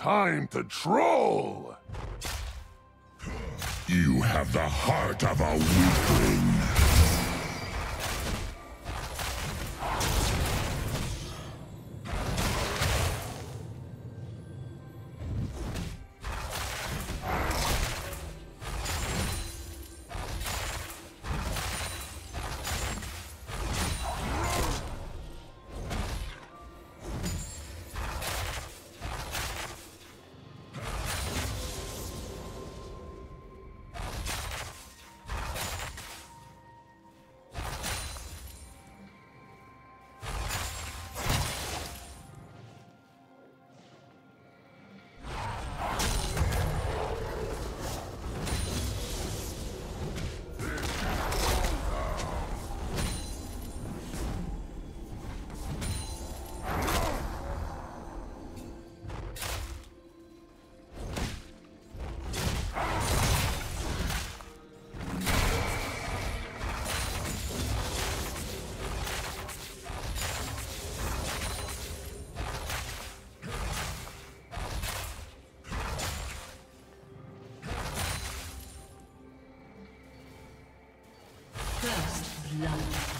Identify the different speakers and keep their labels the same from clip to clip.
Speaker 1: Time to troll!
Speaker 2: You have the heart of a weakling.
Speaker 3: First blood.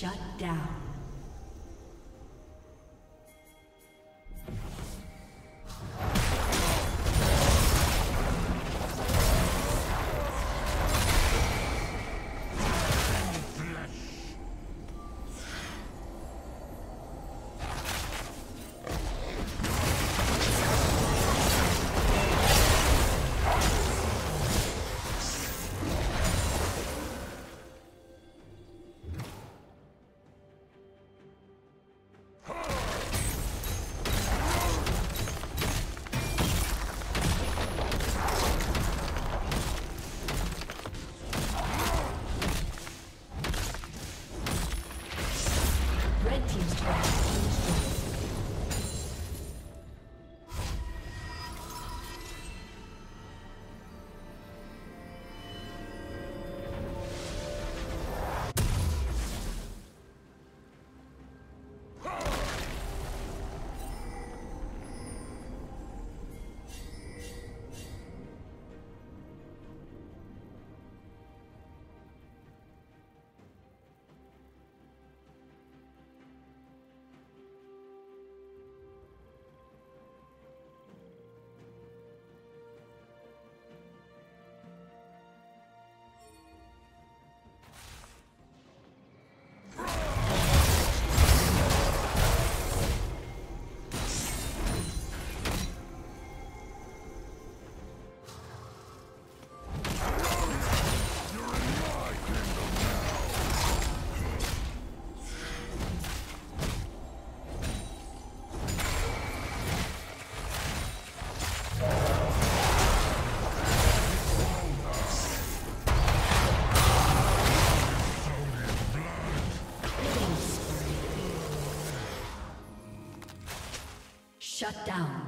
Speaker 3: Shut down. Down.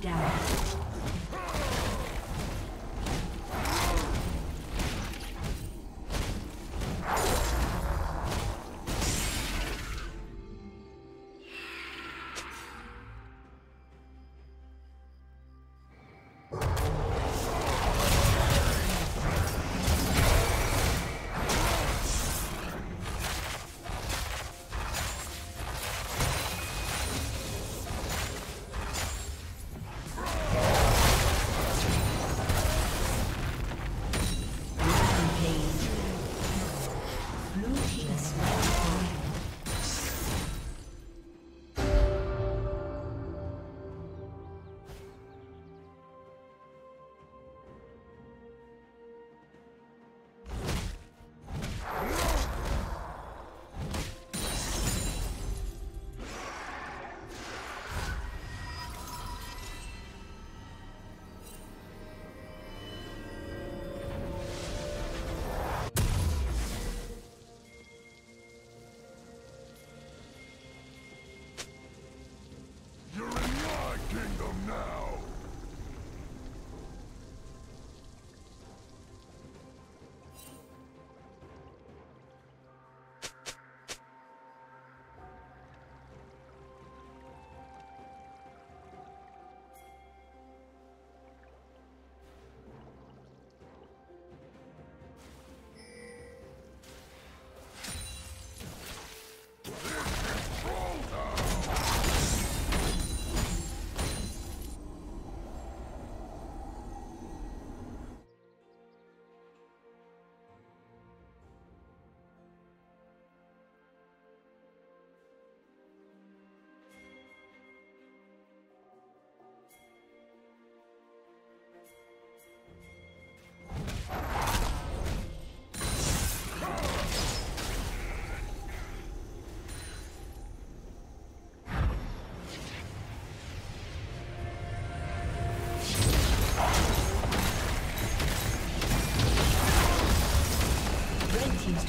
Speaker 3: down.